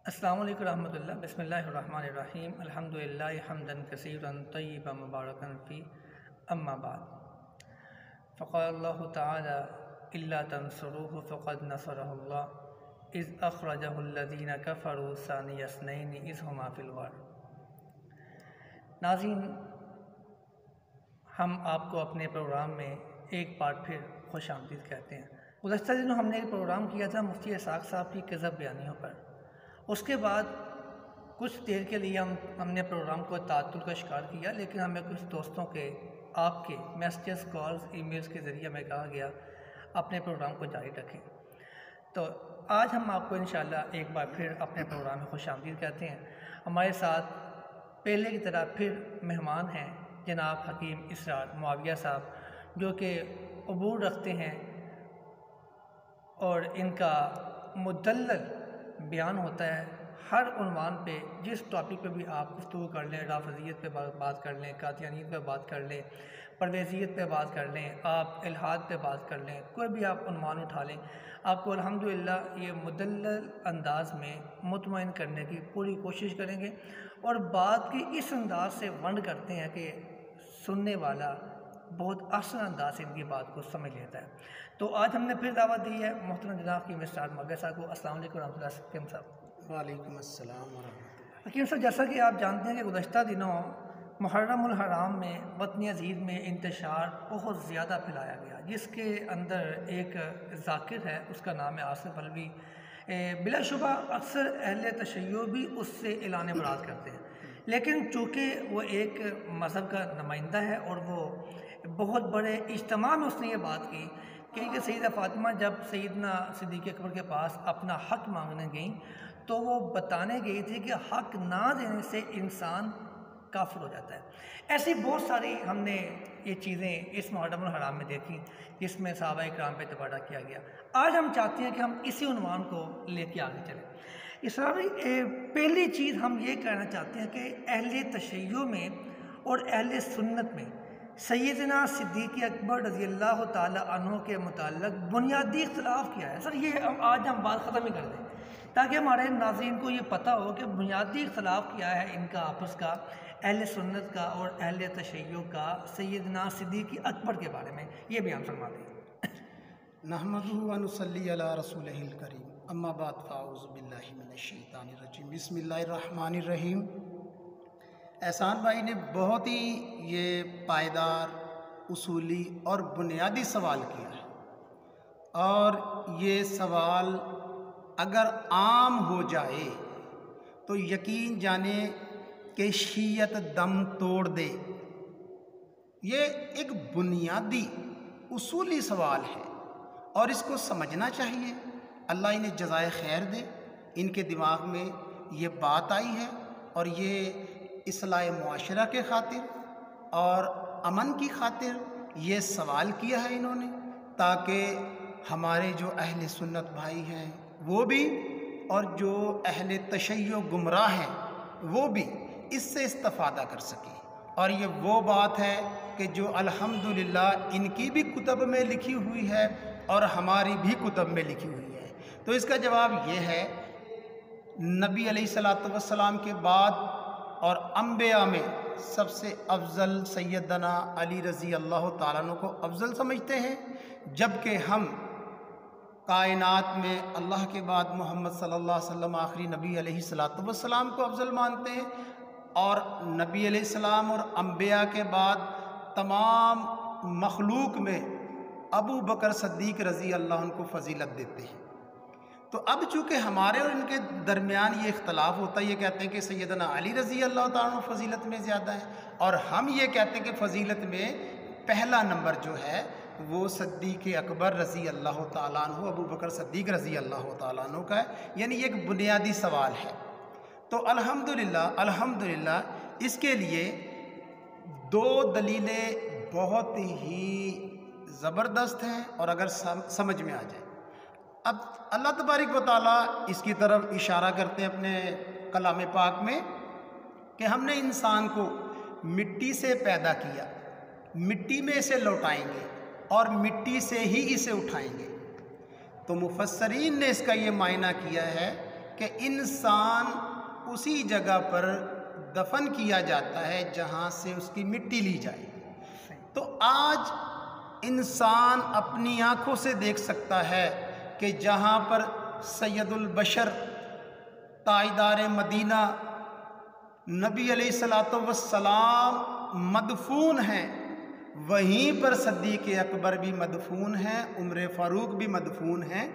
अस्सलाम वालेकुम रहमतुल्लाह, बिस्मिल्लाहिर्रहमानिर्रहीम, अल्हम्दुलिल्लाह हम्दन कसीरन तय्यबा मुबारकन फ़ी, अम्मा बाद। फ़क़ालल्लाहु तआला इल्ला तंसुरूहु फ़क़द नसरहुल्लाह, इज़ अख़रजहुल्लज़ीना कफ़रू सानिय स्नैनि इज़ हुमा फ़िल ग़ार नाज़रीन, हम आपको अपने प्रोग्राम में एक बार फिर खुश आमदीद कहते हैं। गुज़श्ता दिनों हमने एक प्रोग्राम किया था मुफ्ती इसाक साहब की कज़ब बयानियों पर। उसके बाद कुछ देर के लिए हम, हमने प्रोग्राम को तातुल का शिकार किया, लेकिन हमें कुछ दोस्तों के, आपके मैसेजेस कॉल्स ईमेल्स के ज़रिए हमें कहा गया, अपने प्रोग्राम को जारी रखें। तो आज हम आपको इन एक बार फिर अपने प्रोग्राम में खुश कहते हैं। हमारे साथ पहले की तरह फिर मेहमान हैं, जनाब हकीम इसरार मुआविया साहब, जो कि अबूर रखते हैं और इनका मुदल बयान होता है, हर उनवान पे, जिस टॉपिक पे भी आप गुफ्तु कर लें राफजियत पे बात कर लें कादियानियत पे बात कर लें, परवेजियत पे बात कर लें, आप इलाहाद पे बात कर लें, कोई भी आप उनवान उठा लें, आपको अल्हम्दुलिल्लाह ये मुदल अंदाज में मुतमिन करने की पूरी कोशिश करेंगे और बात की इस अंदाज से वंड करते हैं कि सुनने वाला बहुत आसान अंदाज से इनकी बात को समझ लेता है। तो आज हमने फिर दावत दी है मोहतरम जनाब की मिस्टर मगर साहब को। असल वरहमल साहब? वालेकुम अस्सलाम हकीम साहब जैसा कि आप जानते हैं कि गुजशत दिनों मुहर्रम में वतन अज़ीज़ में इंतशार बहुत ज़्यादा फैलाया गया जिसके अंदर एक जाकिर है उसका नाम है आसिफ अलवी। बिलाशुबा अक्सर अहल तशैय भी उससे एलान बरात करते हैं। लेकिन चूँकि वो एक मज़हब का नुमाइंदा है और वो बहुत बड़े इज्तम में उसने ये बात की कि सईदा फ़ातिमा जब सईदना सिद्दीक अकबर के पास अपना हक मांगने गई तो वो बताने गई थी कि हक ना देने से इंसान काफिर हो जाता है। ऐसी बहुत सारी हमने ये चीज़ें इस मुहर्रम हराम में देखी, जिसमें सहाबा कराम पर तबाड़ा किया गया। आज हम चाहते हैं कि हम इसी उनवान को लेके आगे चलें। इसरारी पहली चीज़ हम ये कहना चाहते हैं कि अहल तशैय में और अहल सुन्नत में सैदना सिद्दीक अकबर रज़ी अल्लाह तहों के मतलब बुनियादी इख्तलाफ किया है। सर, ये हम आज हम बात ख़त्म ही कर दें, ताकि हमारे नाजीन को ये पता हो कि बुनियादी इख्तलाफ क्या है इनका आपस का, अहल सुन्नत का और अहल तशैय का सैदना सिद्दीक अकबर के बारे में। ये भी हम फरमा दें नहमदनसली रसूल करीम। अम्माबाद फ़ाउज़बिल्लिमिनशैतानरजीम बसमीम एहसान भाई ने बहुत ही ये पायदार, उसूली और बुनियादी सवाल किया है। और ये सवाल अगर आम हो जाए तो यकीन जाने कि शीयत दम तोड़ दे। ये एक बुनियादी, उसूली सवाल है और इसको समझना चाहिए। अल्लाह इन्हें जजाय खैर दे। इनके दिमाग में ये बात आई है और ये असलाह माशरा के खातिर और अमन की खातिर ये सवाल किया है इन्होंने, ताकि हमारे जो अहल सुन्नत भाई हैं, वो भी और जो अहल तशैय गुमराह हैं, वो भी इससे इस्तफ़ादा कर सकें। और ये वो बात है कि जो अल्हम्दुलिल्लाह इनकी भी कुतब में लिखी हुई है और हमारी भी कुतब में लिखी हुई है। तो इसका जवाब ये है, नबी सलाम के बाद और अम्बिया में सबसे अफजल सैदना अली रज़ी अल्लाह तु को अफजल समझते हैं, जबकि हम कायनात में अल्लाह के बाद मोहम्मद सल्लल्लाहु अलैहि वसल्लम आखिरी नबी सलाम को अफजल मानते हैं और नबी सलाम और अम्बिया के बाद तमाम मखलूक में अबू बकर सद्दीक रज़ी अल्लाह उनको फजीलत देते हैं। तो अब चूँकि हमारे और इनके दरमियान ये इख्तलाफ होता है, ये कहते हैं कि सैदना अली रज़ी अल्लाह तुम फजीलत में ज़्यादा है और हम ये कहते हैं कि फजीलत में पहला नंबर जो है, वो सद्दीक अकबर रज़ी अल्लाह तु अबू बकर सद्दीक रज़ी अल्लाह तु का है। यानी एक बुनियादी सवाल है। तो अल्हम्दुलिल्लाह अल्हम्दुलिल्लाह, इसके लिए दो दलीलें बहुत ही ज़बरदस्त हैं और अगर समझ में आ जाए। अब अल्लाह तबारिक वाली इसकी तरफ़ इशारा करते हैं अपने कलाम पाक में कि हमने इंसान को मिट्टी से पैदा किया। मिट्टी में इसे लौटाएँगे और मिट्टी से ही इसे उठाएँगे। तो मुफसरीन ने इसका ये मायना किया है कि इंसान उसी जगह पर दफन किया जाता है जहाँ से उसकी मिट्टी ली जाए। तो आज इंसान अपनी आँखों से देख सकता है कि जहाँ पर सैदुलबशर ताजदार मदीना नबी सलाम मदफून हैं, वहीं पर सद्दीक अकबर भी मदफून हैं, उम्र फ़ारूक भी मदफून हैं।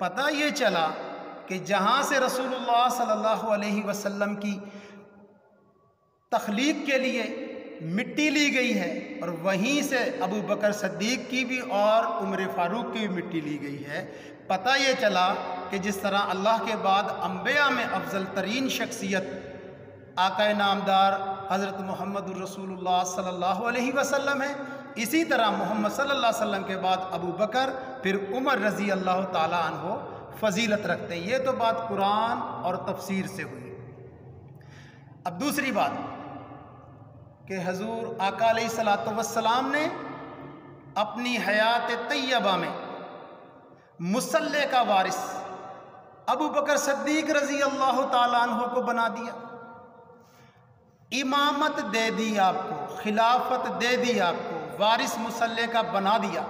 पता ये चला कि जहाँ से रसूलुल्लाह सल्लल्लाहु अलैहि वसल्लम की तख्लीक के लिए मिट्टी ली गई है और वहीं से अबू बकर सद्दीक की भी और उम्र फ़ारूक की भी मिट्टी ली गई है। पता ये चला कि जिस तरह अल्लाह के बाद अम्बिया में अफजल तरीन शख्सियत, आका नामदार हज़रत मोहम्मद रसूलुल्लाह सल्लल्लाहु अलैहि वसल्लम है, इसी तरह मोहम्मद सल्लल्लाहु अलैहि वसल्लम के बाद अबू बकर, फिर उमर रज़ी अल्लाह ताला फजीलत रखते हैं। ये तो बात कुरान और तफसीर से हुई। अब दूसरी बात कि हजूर आका सलाम ने अपनी हयात तैयबा में मुसल्ले का वारिस अबू बकर सद्दीक रज़ी अल्लाह तु को बना दिया। इमामत दे दी आपको, खिलाफत दे दी आपको, वारिस मुसल्ले का बना दिया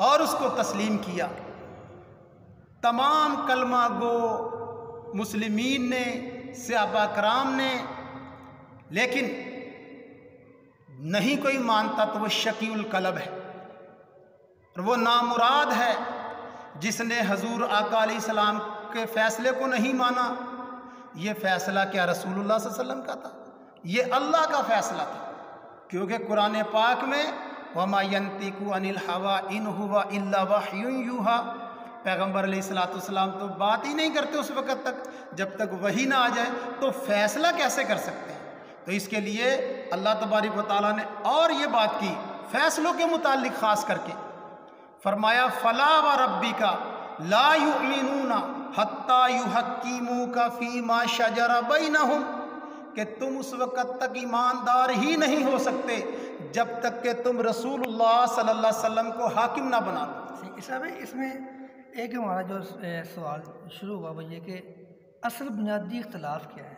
और उसको तस्लीम किया। तमाम कलमा गो मुसलमिन ने सहाबा कराम ने, लेकिन नहीं कोई मानता तो वह शकील कलब है। और वो नामुराद है, जिसने हजूर आका सलाम के फ़ैसले को नहीं माना। ये फ़ैसला क्या रसूलुल्लाह वसल्लम का था? ये अल्लाह का फ़ैसला था। क्योंकि कुरान पाक में वमायंतिकु अनिल हवा इन हुआ इल्ला वहयुहा पैगंबर सलाम तो बात ही नहीं करते उस वक़्त तक। जब तक वही ना आ जाए तो फैसला कैसे कर सकते हैं? तो इसके लिए अल्लाह तबारक वाली ने और ये बात की, फ़ैसलों के मुतालिक ख़ास करके। फरमाया, फ़ला व रब्बी का ला युमिनूना हत्ता युहक्कीमू का फ़ीमा शजरा बैनहुम, कि तुम उस वक़्त तक ईमानदार ही नहीं हो सकते, जब तक कि तुम रसूलुल्लाह सल्लल्लाहु अलैहि वसल्लम को हाकिम ना बना दो। इसमें एक हमारा जो सवाल शुरू हुआ, वो ये कि असल बुनियादी इख्तलाफ क्या है?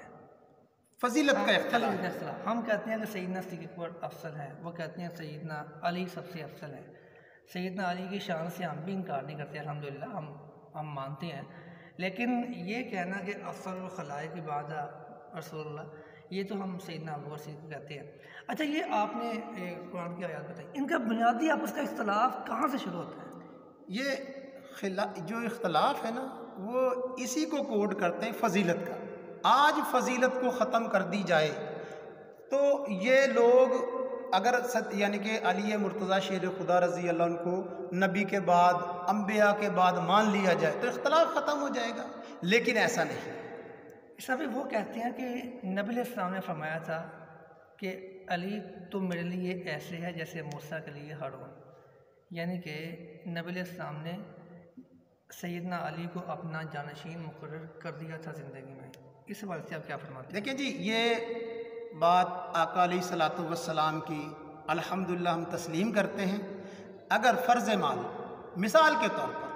फजीलत का इख्तलाफ हम कहते हैं कि सईदना सिक्र अफसल है वो कहते हैं सईदना अली सबसे अफसल है। सईदना अली की शान से हम भी इनकार नहीं करते अल्हम्दुलिल्लाह हम हम मानते हैं। लेकिन ये कहना कि अफसल खलाए की बाद रसोल्ला ये तो हम सईदना अबू सिद्दीक कहते हैं। अच्छा ये आपने कुरान की आयात बताई इनका बुनियादी आपस का इख्तलाफ कहाँ से शुरू होता है? ये खिला जो इख्तलाफ है ना वो इसी को कोड करते हैं फजीलत का। आज फजीलत को ख़त्म कर दी जाए तो ये लोग अगर सत, यानी कि अली मुर्तज़ा शेर खुदा रज़ी अल्लाह को नबी के बाद अम्बिया के बाद मान लिया जाए तो इख्तलाफ ख़त्म हो जाएगा। लेकिन ऐसा नहीं। सभी वो कहते हैं कि नबी इस्लाम ने फरमाया था कि अली तुम मेरे लिए ऐसे है जैसे मूसा के लिए हड़ोन यानी कि नबी इस्लाम ने सैदना अली को अपना जानशीन मुकर कर दिया था ज़िंदगी में। इस बात से आप क्या फरमाते देखिए जी ये बात अकाली सलाम की अल्हम्दुलिल्लाह हम तस्लीम करते हैं। अगर फ़र्ज़ माल मिसाल के तौर पर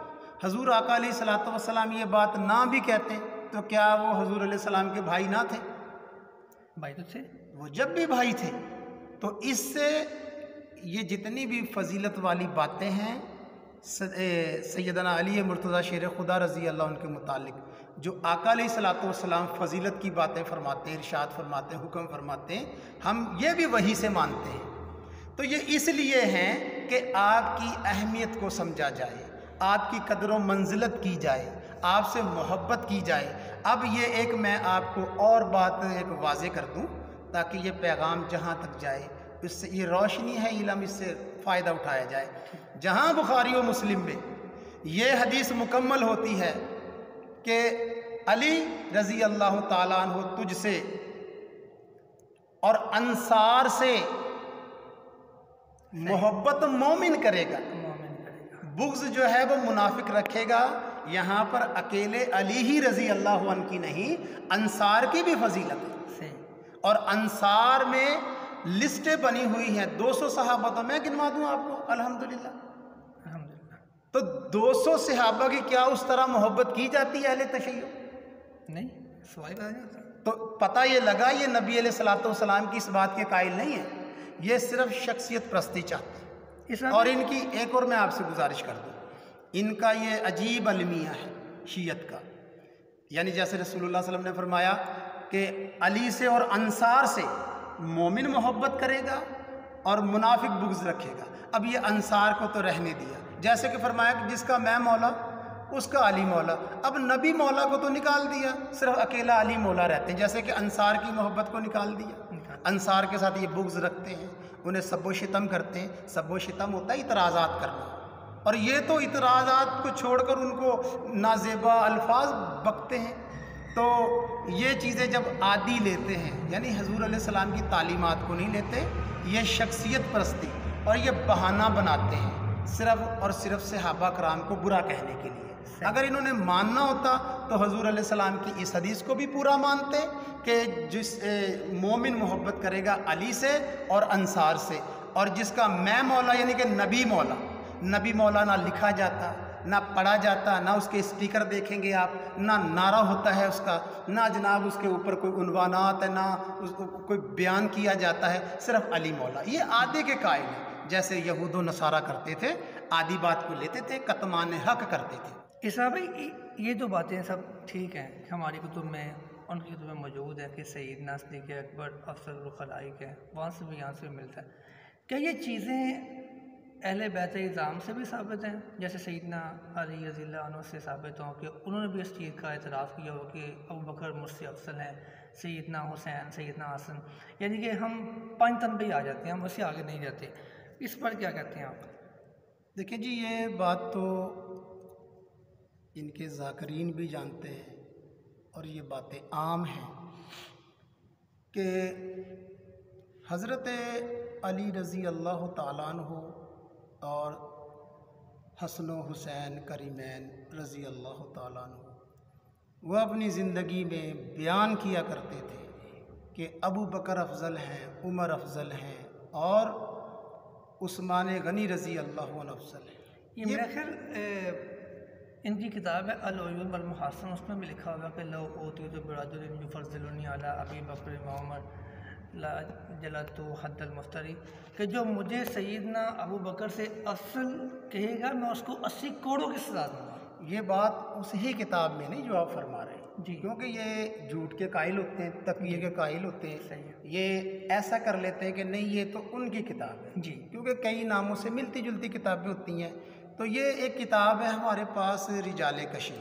हजूर अकाली सलाम ये बात ना भी कहते तो क्या वो हजूर सलाम के भाई ना थे? भाई तो थे। वो जब भी भाई थे तो इससे ये जितनी भी फजीलत वाली बातें हैं सैदना अली मुर्तज़ा शेर खुदा रज़ी अल्लाह उनके मुतालिक, जो आका सलाम फ़जीलत की बातें फरमाते हैं, इरशाद फरमाते हैं, हुक्म फरमाते हैं, हम ये भी वही से मानते हैं। तो ये इसलिए हैं कि आपकी अहमियत को समझा जाए, आपकी कदर व मंजिलत की जाए, आपसे मोहब्बत की जाए। अब ये एक मैं आपको और बात एक वाजे कर दूँ, ताकि ये पैगाम जहाँ तक जाए इससे ये रोशनी है इलम इससे फ़ायदा उठाया जाए। जहाँ बुखारी व मुस्लिम में ये हदीस मुकम्मल होती है कि अली रज़ी अल्लाह ताला हो तुझसे और अंसार से मोहब्बत मोमिन करेगा। बुग्ज जो है वो मुनाफिक रखेगा। यहाँ पर अकेले अली ही रज़ी अल्लाह की नहीं अंसार की भी फजीलत है। और अंसार में लिस्टें बनी हुई हैं। 200 सहाबा तो मैं गिनवा दूँ आपको? अल्हम्दुलिल्लाह। तो 200 सहाबा की क्या उस तरह मोहब्बत की जाती है अहले तशैय नहीं तो पता ये लगा ये नबी सलाम की इस बात के कायल नहीं है? ये सिर्फ़ शख्सियत प्रस्ती चाहते हैं। और इनकी एक और मैं आपसे गुजारिश कर दूँ। इनका ये अजीब अलमिया है शीयत का। यानी जैसे रसूलुल्लाह सल्लल्लाहु अलैहि वसल्लम ने फरमाया कि अली से और अंसार से मोमिन मोहब्बत करेगा और मुनाफिक बुग्ज रखेगा। अब ये अंसार को तो रहने दिया। जैसे कि फरमाया कि जिसका मैं मौला, उसका अली मौला। अब नबी मौला को तो निकाल दिया, सिर्फ़ अकेला अली मौला रहते हैं। जैसे कि अंसार की मोहब्बत को निकाल दिया। अंसार के साथ ये बुग्ज रखते हैं, उन्हें सबो शितम करते हैं। सबो शितम होता है इतराज़ात करना। और ये तो इतराज़ात को छोड़कर उनको नाजेबा अल्फाज बकते हैं। तो ये चीज़ें जब आदि लेते हैं यानी हजूर सलाम की तालीमत को नहीं लेते ये शख्सियत परस्ती और ये बहाना बनाते हैं सिर्फ़ और सिर्फ़ सहाबा कराम को बुरा कहने के लिए। अगर इन्होंने मानना होता तो हजूर सलाम की इस हदीस को भी पूरा मानते कि जिस मोमिन मोहब्बत करेगा अली से और अंसार से और जिसका मैं मौला यानी कि नबी मौला नबी मौलाना लिखा जाता ना पढ़ा जाता, ना उसके स्टिकर देखेंगे आप, ना नारा होता है उसका, ना जनाब उसके ऊपर कोई उनवानात है, ना उसको कोई बयान किया जाता है, सिर्फ़ अली मौला। ये आधे के कायल हैं, जैसे यहूद नसारा करते थे, आदि बात को लेते थे, कतमान हक करते थे। ईसा भाई, ये जो बातें सब ठीक हैं, हमारी कुतुब में, उनकी कुतुब में मौजूद है कि सईद नास्तिक अकबर अफसर खलाइक है, वहाँ से भी यहाँ से मिलता है। क्या ये चीज़ें अहल बैत इज़ाम से भी साबित हैं। जैसे सईदना अली रजील्ला से साबित हों कि उन्होंने भी इस चीज़ का एतराफ़ किया हो कि अबू बकर मुझसे अफसल हैं, सईदना हुसैन, सईदना हसन। यानी कि हम पाँच तन पर ही आ जाते हैं, हम उससे आगे नहीं जाते। इस पर क्या कहते हैं आप? देखिए जी, ये बात तो इनके ज़ाकरीन भी जानते हैं और ये बातें आम हैं कि हज़रत अली रज़ी अल्लाह हो और हसन हुसैन करीमैन रज़ी अल्लाह हो वह अपनी ज़िंदगी में बयान किया करते थे कि अबू बकर अफज़ल हैं, उमर अफज़ल हैं और उस्मान गनी रज़ी अल्लाह अफज़ल हैं। ये मेरा ख्याल इनकी किताब है अलमहासन उसमें भी लिखा हुआ कि लो ओती तो बराजफ़रजलनी आला अभी बकर मोहम्मद जलत हदलमस्तरी कि जो मुझे सईदना अबू बकर से असल कहेगा मैं उसको अस्सी करोड़ों की सजा दूँगा। ये बात उस ही किताब में नहीं जो आप फरमा रहे हैं। जी। क्योंकि ये झूठ के कायल होते हैं तकिए के कायल होते हैं। सही है। ये ऐसा कर लेते हैं कि नहीं ये तो उनकी किताब है। जी। क्योंकि कई नामों से मिलती जुलती किताबें होती हैं। तो ये एक किताब है हमारे पास रिजाल कशी।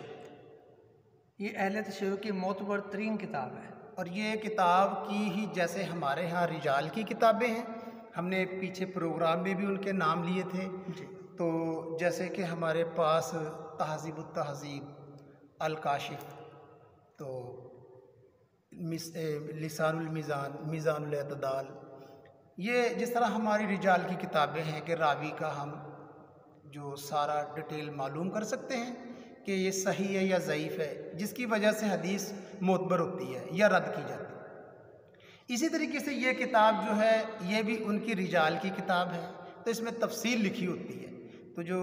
ये अहल तशर की मोतबर तरीन किताब है। और ये किताब की ही जैसे हमारे यहाँ रिजाल की किताबें हैं। हमने पीछे प्रोग्राम में भी उनके नाम लिए थे। तो जैसे कि हमारे पास तहजीब तहजीब अलकाशिफ तो लिसानमिज़ान मीज़ानतदाल ये जिस तरह हमारी रिजाल की किताबें हैं कि रावी का हम जो सारा डिटेल मालूम कर सकते हैं। कि ये सही है या ज़यीफ़ है, जिसकी वजह से हदीस मोतबर होती है या रद्द की जाती है। इसी तरीके से ये किताब जो है, ये भी उनकी रिजाल की किताब है तो इसमें तफसील लिखी होती है। तो जो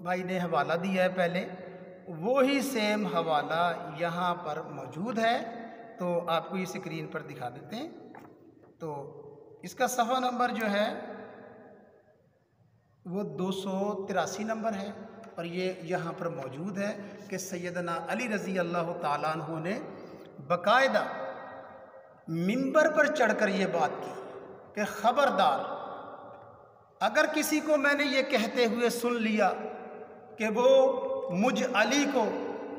भाई ने हवाला दिया है पहले, वो ही सेम हवाला यहाँ पर मौजूद है। तो आपको ये स्क्रीन पर दिखा देते हैं। तो इसका सफ़ा नंबर जो है, वो दो सौ तिरासी नंबर है। और ये यहाँ पर मौजूद है कि सैदना अली रज़ी अल्लाह तु ने बाकायदा मिंबर पर चढ़कर ये बात की कि ख़बरदार, अगर किसी को मैंने ये कहते हुए सुन लिया कि वो मुझ अली को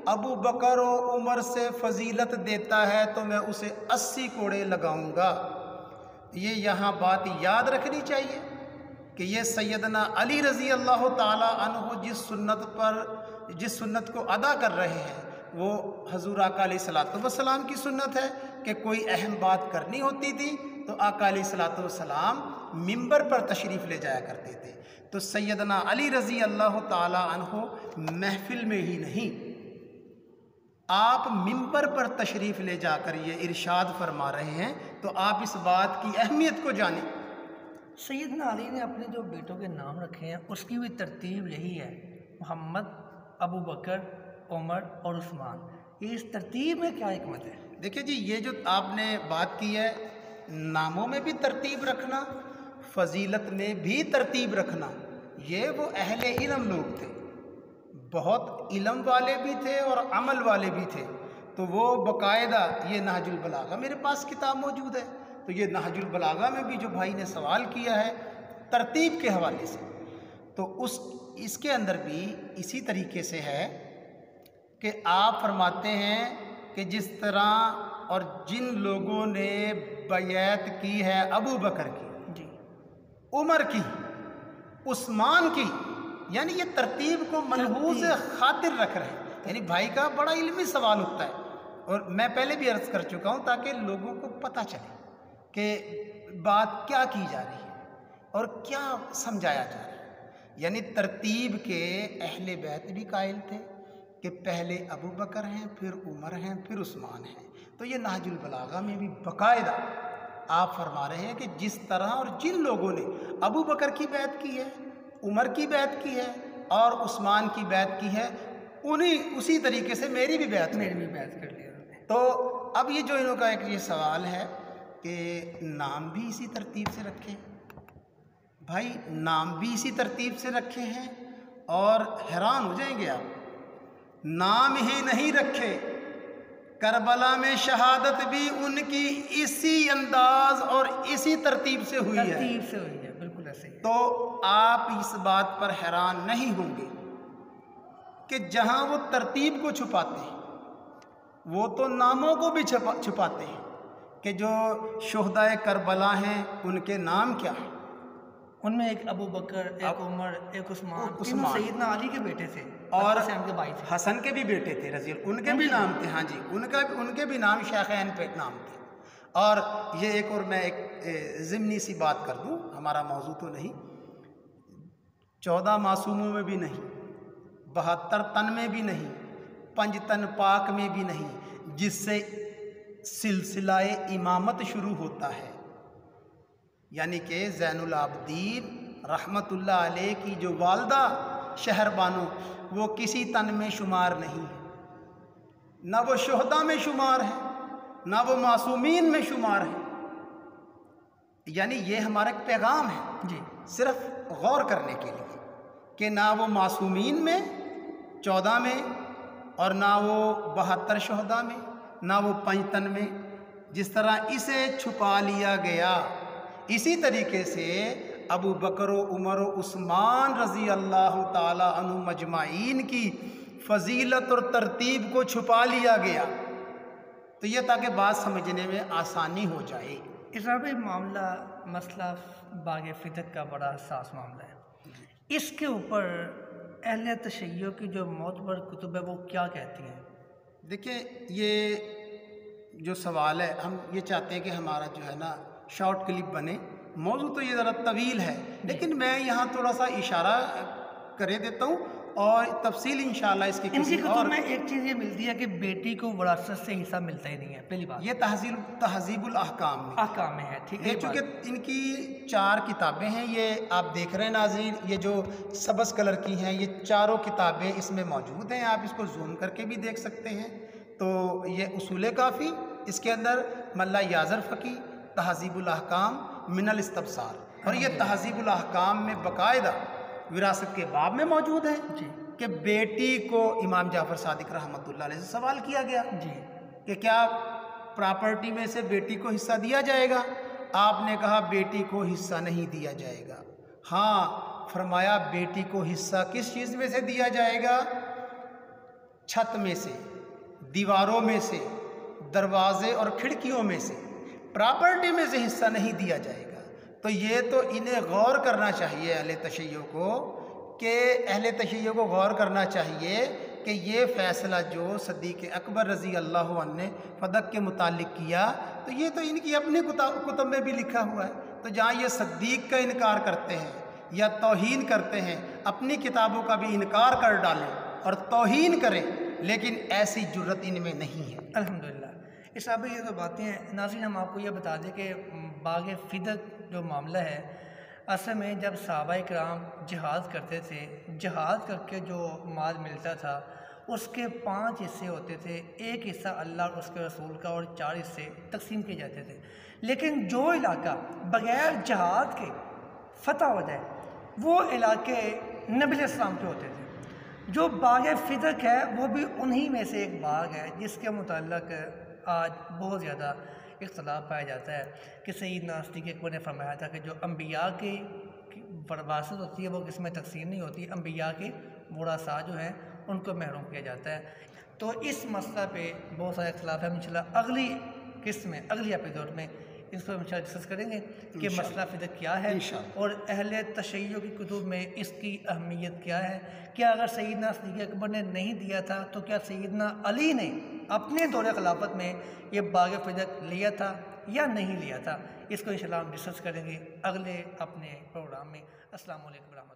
अबू बकर उमर से फजीलत देता है तो मैं उसे अस्सी कोड़े लगाऊँगा। ये यहाँ बात याद रखनी चाहिए। कि ये सैदना अली रज़ी अल्लाह तहो जिस सुन्नत पर, जिस सुन्नत को अदा कर रहे हैं, वो हजूर अकाली सलाम की सुन्नत है कि कोई अहम बात करनी होती थी तो अकाली सलाम मिंबर पर तशरीफ़ ले जाया करते थे। तो सैदना अली रज़ी अल्लाह तहो महफिल में ही नहीं, आप मिंबर पर तशरीफ़ ले जाकर ये इरशाद फरमा रहे हैं तो आप इस बात की अहमियत को जानें। सैदना अली ने अपने जो बेटों के नाम रखे हैं, उसकी भी तरतीब यही है, मोहम्मद, अबू बकर, उमर और उस्मान। इस तरतीब में क्या हमत है? देखिए जी, ये जो आपने बात की है, नामों में भी तरतीब रखना, फजीलत में भी तरतीब रखना, ये वो अहल इलम लोग थे। बहुत इलम वाले भी थे और अमल वाले भी थे। तो वो बाकायदा ये नहजुल बलागा, मेरे पास किताब मौजूद है। तो ये नहजुल बलागा में भी जो भाई ने सवाल किया है तरतीब के हवाले से। तो उस इसके अंदर भी इसी तरीके से है कि आप फरमाते हैं कि जिस तरह और जिन लोगों ने बैत की है अबू बकर की जी। उमर की उस्मान की यानी ये तरतीब को मनहूस खातिर रख रहे हैं। यानी भाई का बड़ा इल्मी सवाल उठता है। और मैं पहले भी अर्ज़ कर चुका हूँ ताकि लोगों को पता चले। कि बात क्या की जा रही है और क्या समझाया जा रहा है? यानी तरतीब के अहले बैत भी कायल थे कि पहले अबू बकर हैं फिर उमर हैं फिर उस्मान हैं। तो ये नाजुल बलागा में भी बाकायदा आप फरमा रहे हैं कि जिस तरह और जिन लोगों ने अबू बकर की बैत की है उमर की बैत की है और उस्मान की बैत की है उन्हीं उसी तरीके से मेरी भी बैत मेरी भी बैत कर लिया तो अब ये जो इनका एक ये सवाल है कि नाम भी इसी तरतीब से रखे। भाई नाम भी इसी तरतीब से रखे हैं और हैरान हो जाएँगे आप। नाम ही नहीं रखे करबला में शहादत भी उनकी इसी अंदाज और इसी तरतीब से हुई है। तरतीब से हुई है बिल्कुल ऐसे तो आप इस बात पर हैरान नहीं होंगे कि जहाँ वो तरतीब को छुपाते हैं वो तो नामों को भी छुपा छुपाते हैं। कि जो शहदाय करबला हैं उनके नाम क्या हैं? उनमें एक अबू बकर एक उमर एक उस्मान। उस्मान। सईदना अली के बेटे थे और हुसैन के भाई थे। हसन के भी बेटे थे रज़ी उनके भी नाम थे हाँ जी। उनका उनके भी नाम शाखैन पे नाम थे। और ये एक और मैं एक ज़िमनी सी बात कर दूँ हमारा मौजू तो नहीं। चौदह मासूमों में भी नहीं बहत्तर तन में भी नहीं पंज तन पाक में भी नहीं जिससे सिलसिलाए इमामत शुरू होता है। यानी कि जैनुल आबदीन रहमतुल्लाह अलैह की जो वालदा शहर बानो वो किसी तन में शुमार नहीं है। ना वो शहदा में शुमार है ना वो मासूमीन में शुमार है। यानी ये हमारा एक पैगाम है जी। सिर्फ़ गौर करने के लिए कि ना वो मासूमीन में चौदह में और ना वो बहत्तर शहदा में। ना वो पंचतन में जिस तरह इसे छुपा लिया गया, इसी तरीके से अबू बकर, उमर, उस्मान रज़ी अल्लाह अनु मजमाइन की फजीलत और तरतीब को छुपा लिया गया। तो यह ताकि बात समझने में आसानी हो जाए। इसराबी मामला, मसला बाग फिदक का बड़ा हसास मामला है। इसके ऊपर अहल तशैय की जो मोतबर कुतुब है, वो क्या कहती हैं? देखिए ये जो सवाल है हम ये चाहते हैं कि हमारा जो है ना शॉर्ट क्लिप बने। मौजू तो ये ज़रा तवील है लेकिन मैं यहाँ थोड़ा सा इशारा करे देता हूँ। और तफसील इंशाल्लाह इसकी इनकी किसी और में एक चीज़ ये मिलती है कि बेटी को वरासत से हिस्सा मिलता ही नहीं है पहली बात। ये तहजीब तहजीबुल अहकाम में। आकाम में है ठीक है चूँकि इनकी चार किताबें हैं ये आप देख रहे हैं नाजीन ये जो सबस कलर की हैं ये चारों किताबें इसमें मौजूद हैं आप इसको जूम करके भी देख सकते हैं। तो ये उसूल काफ़ी इसके अंदर मल्ला याजर फ़की तहजीबुल अहकाम मिनल इस्तबसार। और ये तहजीबुल अहकाम में बाकायदा विरासत के बाब में मौजूद है जी। कि बेटी को इमाम जाफ़र सादिक रहमतुल्लाह अलैह से सवाल किया गया। जी। कि क्या प्रॉपर्टी में से बेटी को हिस्सा दिया जाएगा? आपने कहा बेटी को हिस्सा नहीं दिया जाएगा। हाँ फरमाया बेटी को हिस्सा किस चीज़ में से दिया जाएगा? छत में से दीवारों में से दरवाजे और खिड़कियों में से। प्रॉपर्टी में से हिस्सा नहीं दिया जाएगा। तो ये तो इन्हें गौर करना चाहिए अहले तशैय को कि अहले तशैय को गौर करना चाहिए कि ये फ़ैसला जो सदीक अकबर रज़ी अल्लाह ने फदक के मुतालिक किया तो ये तो इनकी अपने कुताब में भी लिखा हुआ है। तो जहाँ ये सदीक का इनकार करते हैं या तोहन करते हैं, अपनी किताबों का भी इनकार कर डालें और तोहीन करें, लेकिन ऐसी जुर्रत इनमें नहीं है। अल्हम्दुलिल्लाह। इस अब ये तो बातें हैं। नाजिन हम आपको ये बता दें कि बाग फिदक जो मामला है, असल में जब सहाबा कराम जहाज़ करते थे जहाज़ करके जो माल मिलता था, उसके पाँच हिस्से होते थे। एक हिस्सा अल्लाह और उसके रसूल का और चार हिस्से तकसीम किए जाते थे। लेकिन जो इलाका बग़ैर जहाद के फतह हो जाए, वो इलाके नबी इस्लाम के होते थे। जो बाग फ़िदक है, वो भी उन्हीं में से एक बाग है, जिसके मुतलक आज बहुत ज़्यादा इख्तलाफ पाया जाता है कि सईद नास्तिक अकबर ने फरमाया था कि जो अम्बिया के वरासत होती है वो किसमें तकसीम नहीं होती। अम्बिया के सा जो हैं उनको महरूम किया जाता है। तो इस मसला पे बहुत सारे अख्तलाफ है। इन अगली किस्त में अगली एपिसोड में इसको हम डिस्कस करेंगे कि मसला फिर क्या है और अहल तशैय की कुतुब में इसकी अहमियत क्या है। क्या अगर सईदना सदीक अकबर ने नहीं दिया था तो क्या सईदना अली ने अपने दौर खिलाफत में ये बाग फिदक लिया था या नहीं लिया था, इसको इन हम डिस्कस करेंगे अगले अपने प्रोग्राम में। असल वरहमल